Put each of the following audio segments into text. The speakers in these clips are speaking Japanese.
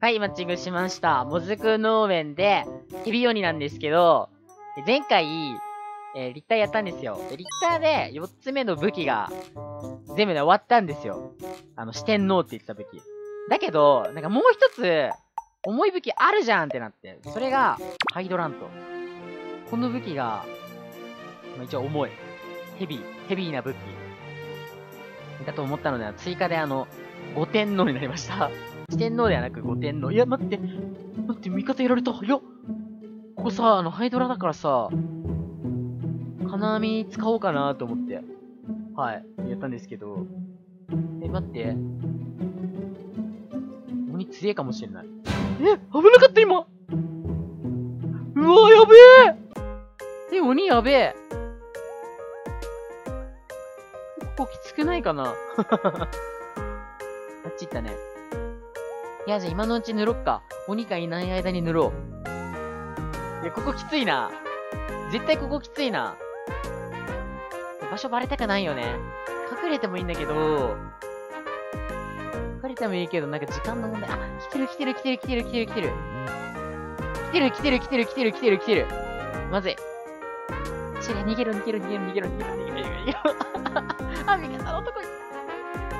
はい、マッチングしました。もずく農園で、ヘビ鬼なんですけど、前回、えー、立体やったんですよ。で、立体で4つ目の武器が、全部で終わったんですよ。あの、四天王って言ってた武器。だけど、なんかもう一つ、重い武器あるじゃんってなって。それが、ハイドラント。この武器が、ま、一応重い。ヘビー、ヘビーな武器。だと思ったので、追加であの、五天王になりました。四天王ではなく五天王。いや、待って。待って、味方やられた。いや、ここさ、あの、ハイドラだからさ、金網使おうかなと思って。はい。やったんですけど。え、待って。鬼強えかもしれない。え、危なかった今うわ、やべええ、鬼やべえここきつくないかな あっち行ったね。いや、じゃあ今のうち塗ろっか。鬼がいない間に塗ろう。いや、ここきついな。絶対ここきついな。場所バレたくないよね。隠れてもいいんだけど、隠れてもいいけど、なんか時間の問題、あ、来てる来てる来てる来てる来てる来てる。来てる来てる来てる来てる来てる来てる。まずい。違う、逃げろ逃げろ逃げろ逃げろ逃げろ逃げろ逃げろ。あ、味方のとこに。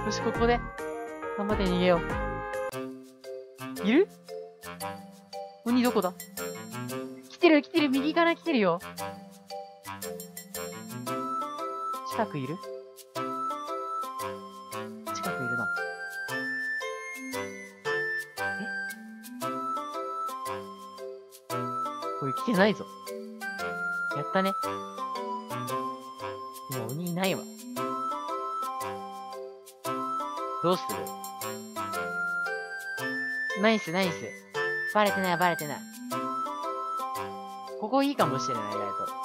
よし、ここで。頑張って逃げよう。いる？鬼どこだ？来てる来てる、右から来てるよ。近くいる？近くいるな。え？これ来てないぞ。やったね。もう鬼いないわ。どうする？ナイス、ナイス。バレてない、バレてない。ここいいかもしれない、意外と。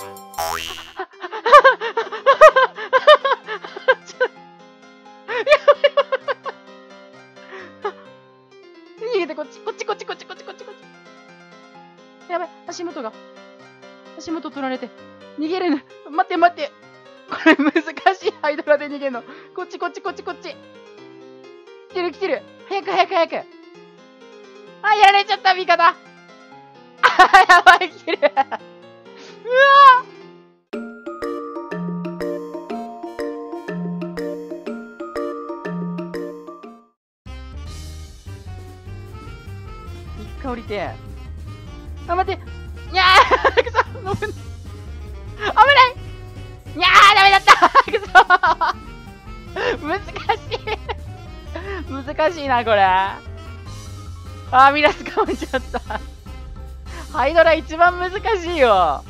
足元取られて。逃げれぬ。待って、待って。これ難しい、ハイドラで逃げるの。こっち、こっち、こっち、こっち。来てる、来てる。早く、早く、早く。あ、やられちゃった、味方。あ、やばい、来てる。うわ一回降りて。あ、待って。にゃーくそ。危ないにゃーダメだったく そ難しい難しいな、これ。あー、ミラスかめちゃった。ハイドラ一番難しいよ。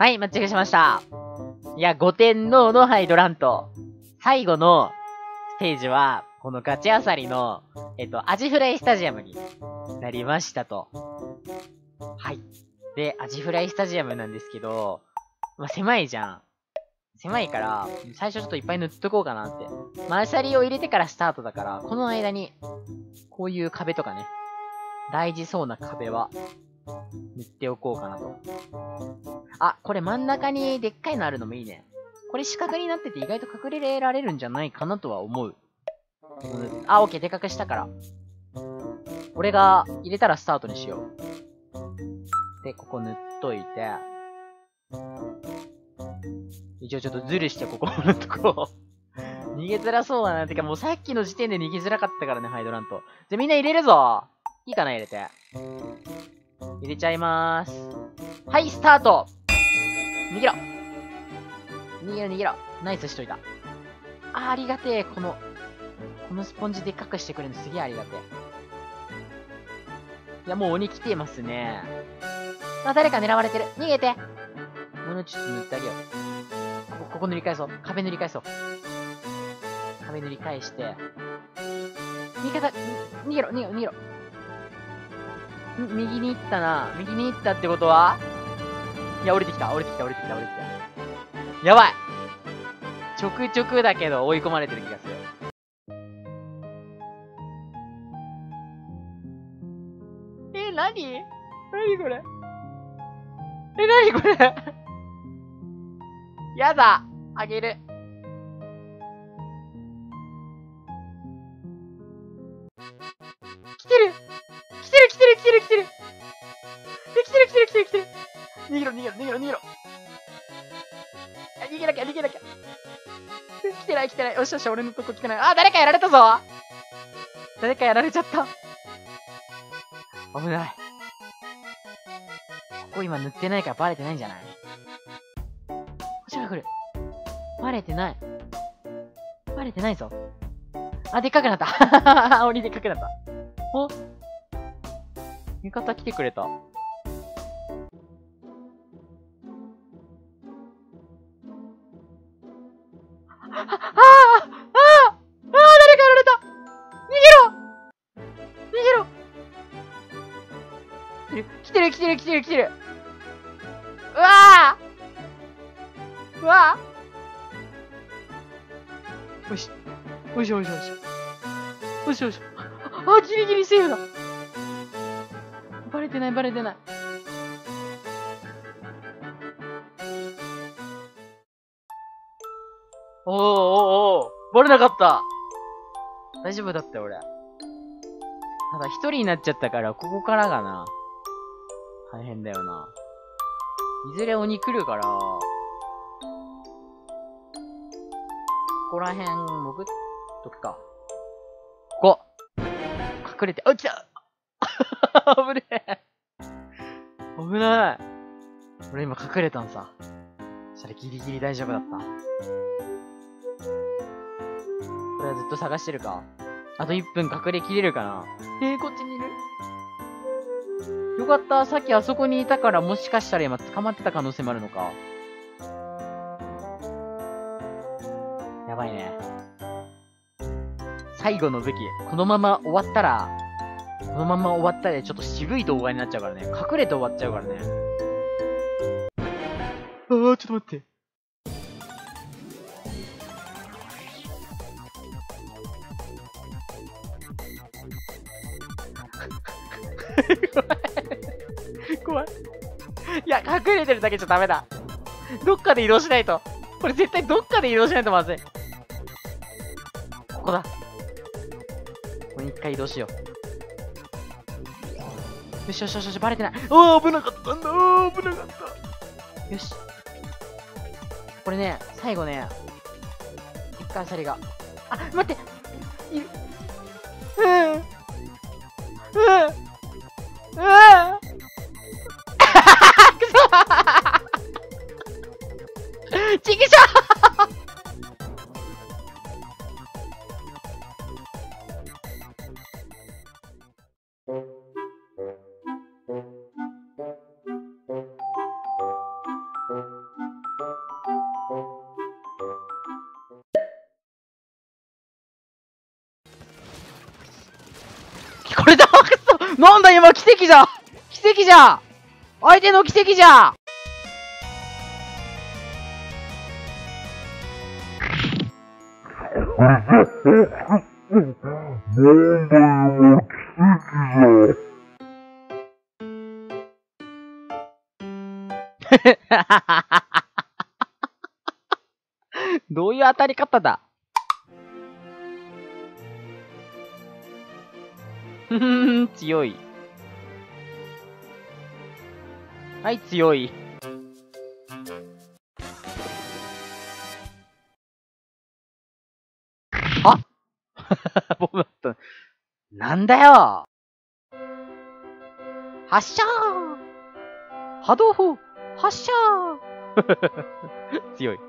はい、間違えしました。いや、五天王のハイドラント。最後のステージは、このガチアサリの、えっと、アジフライスタジアムになりましたと。はい。で、アジフライスタジアムなんですけど、まあ、狭いじゃん。狭いから、最初ちょっといっぱい塗っとこうかなって。マシャリを入れてからスタートだから、この間に、こういう壁とかね、大事そうな壁は、塗っておこうかなと。あ、これ真ん中にでっかいのあるのもいいね。これ四角になってて意外と隠れられるんじゃないかなとは思う。あ、オッケー、でかくしたから。俺が入れたらスタートにしよう。で、ここ塗っといて。一応ちょっとズルしてここのとこ 逃げづらそうだな。てかもうさっきの時点で逃げづらかったからね、ハイドラント。じゃみんな入れるぞいいかな、入れて。入れちゃいまーす。はい、スタート逃げろ逃げろ逃げろナイスしといた。あ、ありがてえ。この、このスポンジでっかくしてくれるのすげえありがてえ。いや、もう鬼来てますね。あ、誰か狙われてる。逃げてもうちょっと塗ってあげよう。ここここ塗り返そう。壁塗り返そう。壁塗り返して。味方、逃げろ、逃げろ、逃げろ。右に行ったな。右に行ったってことは？いや、降りてきた、降りてきた、降りてきた、降りてきた。やばいちょくちょくだけど追い込まれてる気がする。になにこれ？え、なにこれ？やだ。あげる。来てる。来てる来てる来てる。来てる、来てる来てる来てる来てる。逃げろ逃げろ逃げろ逃げろ。逃げなきゃ逃げなきゃ。来てない来てない。よしよし俺のとこ来てない。あ誰かやられたぞ。誰かやられちゃった。危ない。こ今塗ってないからバレてないんじゃない？こっちから来る。バレてない。バレてないぞ。あ、でっかくなった。鬼でっかくなった。お？味方来てくれた。ああああああ誰かやられた。逃げろ。逃げろ。来てる来てる来てる来てる。わよし。よしよしよし。よしよし。あ、ギリギリセーフだ。バレてないバレてない。おーおーおーバレなかった大丈夫だった、俺。ただ一人になっちゃったから、ここからがな。大変だよな。いずれ鬼来るから、ここら辺、潜っとくか。ここ隠れて、あ、来た 危ねえ危ない俺今隠れたんさ。それギリギリ大丈夫だった。これはずっと探してるか。あと1分隠れきれるかな。えー、こっちにいる？よかった。さっきあそこにいたからもしかしたら今捕まってた可能性もあるのか。ばいね。最後の武器。このまま終わったら、このまま終わったらちょっと渋い動画になっちゃうからね。隠れて終わっちゃうからね。あー、ちょっと待って。怖い。いや、隠れてるだけじゃダメだ。どっかで移動しないと。これ絶対どっかで移動しないとまずい。ここだ。ここに一回移動しよう。よしよしよしよし、バレてない。おー、危なかったんだ。お、危なかった。よし。これね、最後ね、一回アサリが。あ、待っている。うん。うん。うん。なんだ今奇跡じゃ。奇跡じゃ。相手の奇跡じゃ。どういう当たり方だ。強い。はい、強い。あボム だった。なんだよ発射波動砲発射 強い。